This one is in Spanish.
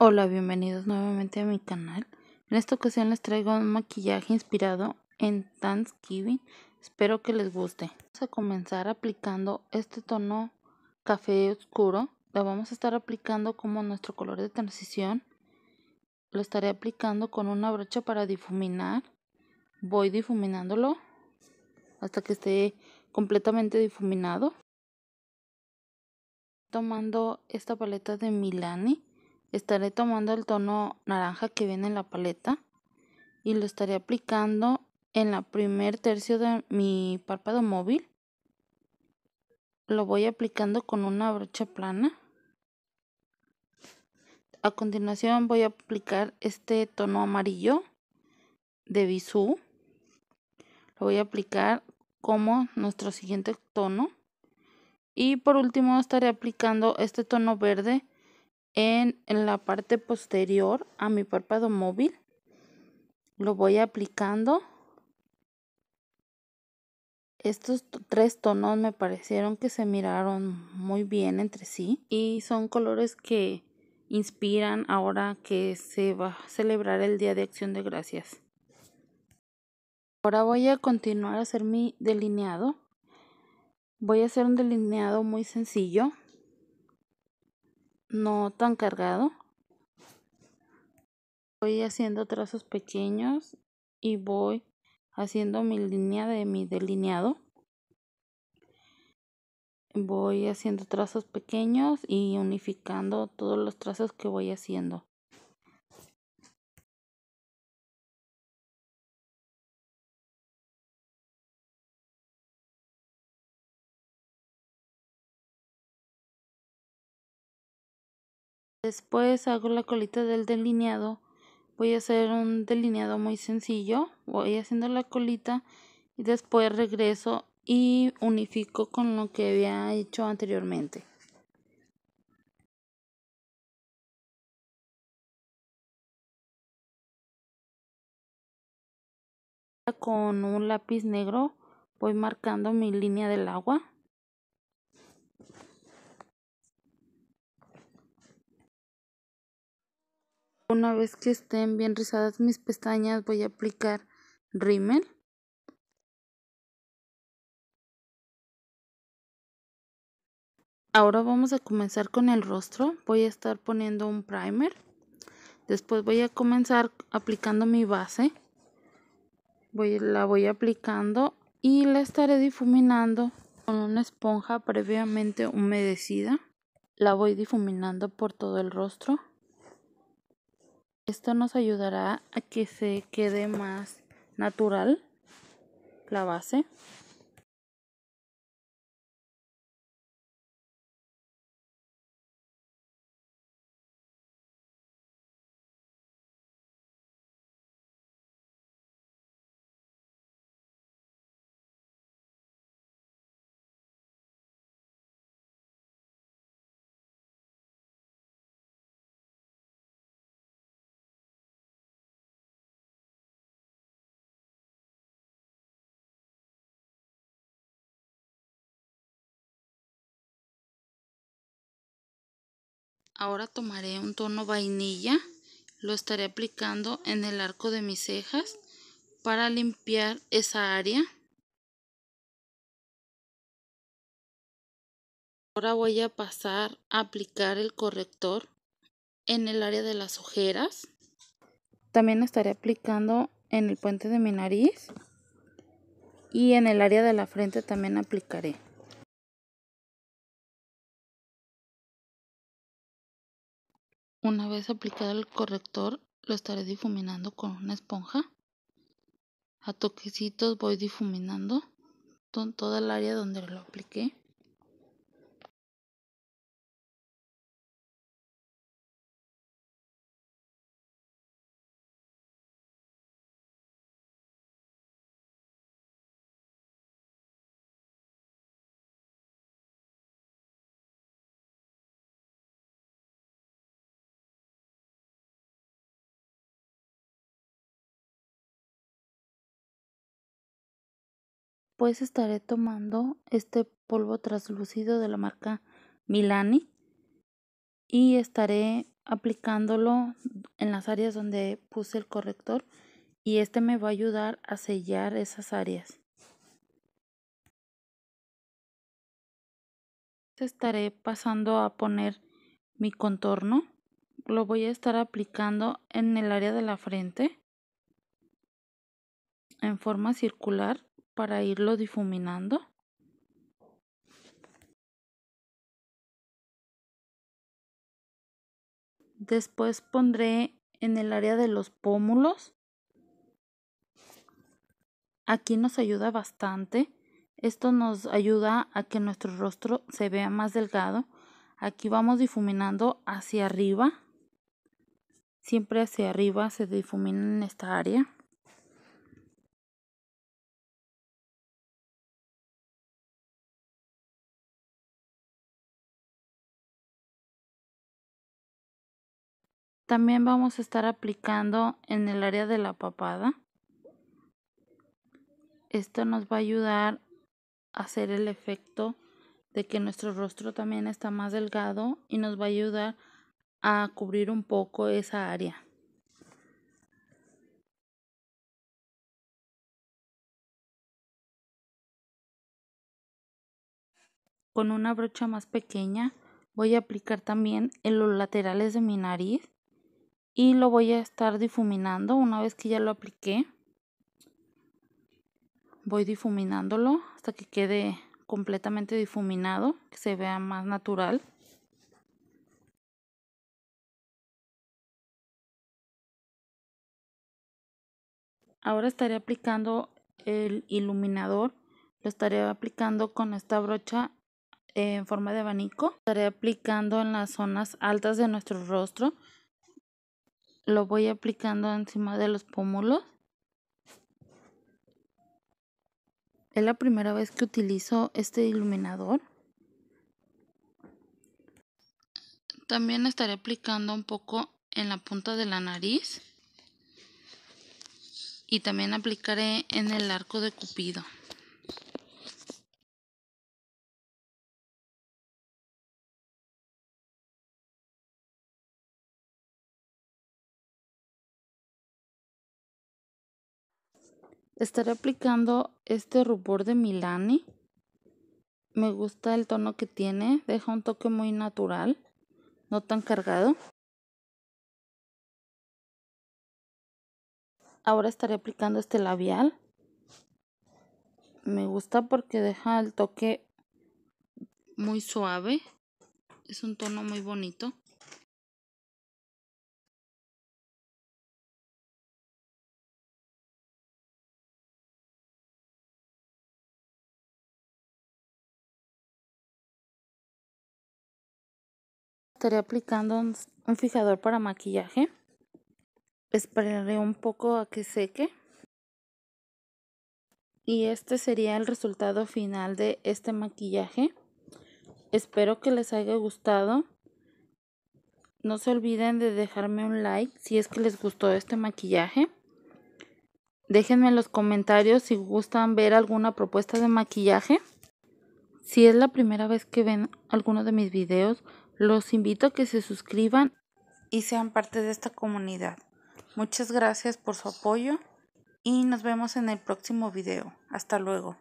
Hola, bienvenidos nuevamente a mi canal. En esta ocasión les traigo un maquillaje inspirado en Thanksgiving. Espero que les guste. Vamos a comenzar aplicando este tono café oscuro. Lo vamos a estar aplicando como nuestro color de transición. Lo estaré aplicando con una brocha para difuminar. Voy difuminándolo hasta que esté completamente difuminado. Tomando esta paleta de Milani estaré tomando el tono naranja que viene en la paleta y lo estaré aplicando en la primer tercio de mi párpado móvil. Lo voy aplicando con una brocha plana. A continuación voy a aplicar este tono amarillo de bisú. Lo voy a aplicar como nuestro siguiente tono. Y por último estaré aplicando este tono verde en, la parte posterior a mi párpado móvil. Lo voy aplicando. Estos tres tonos me parecieron que se miraron muy bien entre sí y son colores que inspiran ahora que se va a celebrar el Día de Acción de Gracias. Ahora voy a continuar a hacer mi delineado. Voy a hacer un delineado muy sencillo no tan cargado. Voy haciendo trazos pequeños y voy haciendo mi línea de mi delineado. Voy haciendo trazos pequeños y unificando todos los trazos que voy haciendo. Después hago la colita del delineado. Voy a hacer un delineado muy sencillo. Voy haciendo la colita y después regreso y unifico con lo que había hecho anteriormente. Con un lápiz negro voy marcando mi línea del agua. Una vez que estén bien rizadas mis pestañas voy a aplicar rímel. Ahora vamos a comenzar con el rostro. Voy a estar poniendo un primer. Después voy a comenzar aplicando mi base. Voy, la voy aplicando y la estaré difuminando con una esponja previamente humedecida. La voy difuminando por todo el rostro. Esto nos ayudará a que se quede más natural la base. Ahora tomaré un tono vainilla, lo estaré aplicando en el arco de mis cejas para limpiar esa área. Ahora voy a pasar a aplicar el corrector en el área de las ojeras. También estaré aplicando en el puente de mi nariz y en el área de la frente también aplicaré. Una vez aplicado el corrector, lo estaré difuminando con una esponja. A toquecitos voy difuminando toda el área donde lo apliqué. Pues estaré tomando este polvo translúcido de la marca Milani y estaré aplicándolo en las áreas donde puse el corrector y este me va a ayudar a sellar esas áreas. Estaré pasando a poner mi contorno. Lo voy a estar aplicando en el área de la frente en forma circular para irlo difuminando. Después pondré en el área de los pómulos. Aquí nos ayuda bastante. Esto nos ayuda a que nuestro rostro se vea más delgado. Aquí vamos difuminando hacia arriba. Siempre hacia arriba se difumina en esta área. También vamos a estar aplicando en el área de la papada. Esto nos va a ayudar a hacer el efecto de que nuestro rostro también está más delgado y nos va a ayudar a cubrir un poco esa área. Con una brocha más pequeña voy a aplicar también en los laterales de mi nariz y lo voy a estar difuminando una vez que ya lo apliqué. Voy difuminándolo hasta que quede completamente difuminado que se vea más natural. Ahora estaré aplicando el iluminador lo estaré aplicando con esta brocha en forma de abanico. Estaré aplicando en las zonas altas de nuestro rostro lo voy aplicando encima de los pómulos. Es la primera vez que utilizo este iluminador. También estaré aplicando un poco en la punta de la nariz. Y también aplicaré en el arco de cupido. Estaré aplicando este rubor de Milani. Me gusta el tono que tiene, deja un toque muy natural, no tan cargado. Ahora estaré aplicando este labial. Me gusta porque deja el toque muy suave. Es un tono muy bonito. Estaré aplicando un, fijador para maquillaje. Esperaré un poco a que seque. Y este sería el resultado final de este maquillaje. Espero que les haya gustado. No se olviden de dejarme un like si es que les gustó este maquillaje. Déjenme en los comentarios si gustan ver alguna propuesta de maquillaje. Si es la primera vez que ven alguno de mis videos, los invito a que se suscriban y sean parte de esta comunidad. Muchas gracias por su apoyo y nos vemos en el próximo video. Hasta luego.